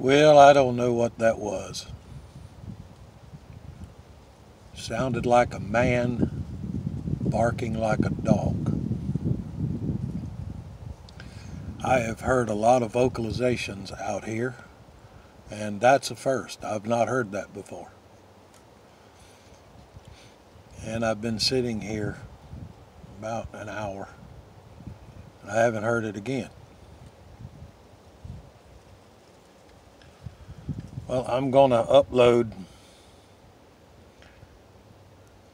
Well, I don't know what that was. Sounded like a man barking like a dog. I have heard a lot of vocalizations out here, and that's a first. I've not heard that before. And I've been sitting here about an hour. I haven't heard it again. Well, I'm going to upload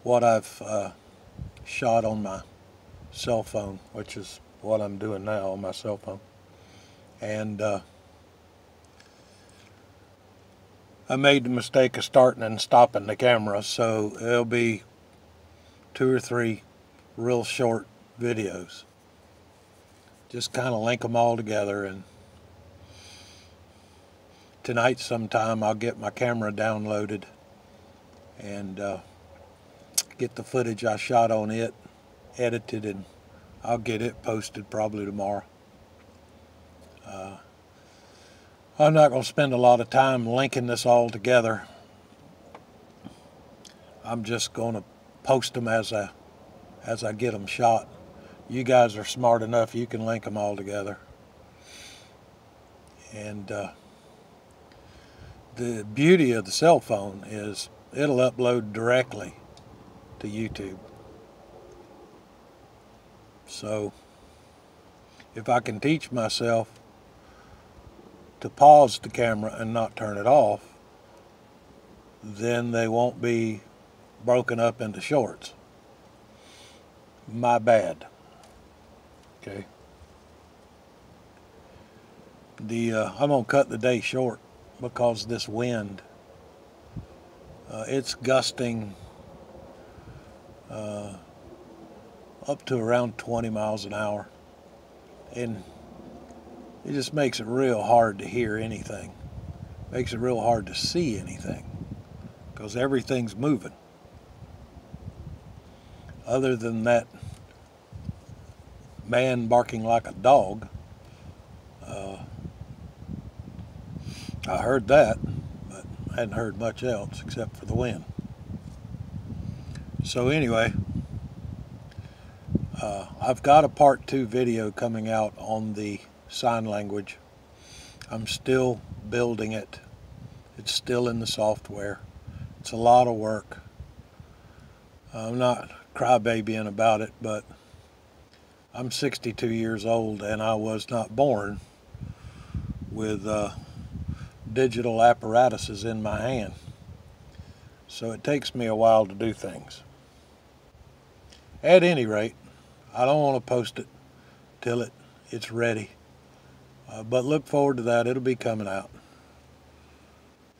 what I've uh, shot on my cell phone, which is what I'm doing now on my cell phone. And uh, I made the mistake of starting and stopping the camera, so it'll be two or three real short videos. Just kind of link them all together and tonight sometime I'll get my camera downloaded and uh, get the footage I shot on it edited and I'll get it posted probably tomorrow. Uh, I'm not going to spend a lot of time linking this all together. I'm just going to post them as I as I get them shot. You guys are smart enough you can link them all together. And uh, the beauty of the cell phone is it'll upload directly to YouTube. So if I can teach myself to pause the camera and not turn it off, then they won't be broken up into shorts. My bad. Okay. The uh, I'm gonna cut the day short because this wind. Uh, it's gusting uh, up to around 20 miles an hour. And it just makes it real hard to hear anything. Makes it real hard to see anything because everything's moving. Other than that man barking like a dog, uh, I heard that, but I hadn't heard much else except for the wind. So anyway, uh, I've got a part two video coming out on the sign language. I'm still building it. It's still in the software. It's a lot of work. I'm not crybabying about it, but I'm 62 years old and I was not born with uh, digital apparatuses in my hand. So it takes me a while to do things. At any rate, I don't want to post it till it, it's ready. Uh, but look forward to that. It'll be coming out.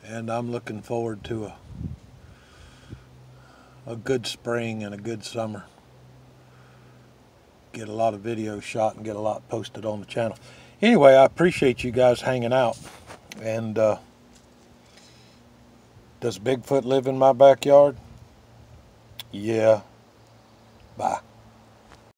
And I'm looking forward to a, a good spring and a good summer. Get a lot of videos shot and get a lot posted on the channel. Anyway, I appreciate you guys hanging out. And uh, does Bigfoot live in my backyard? Yeah. Bye.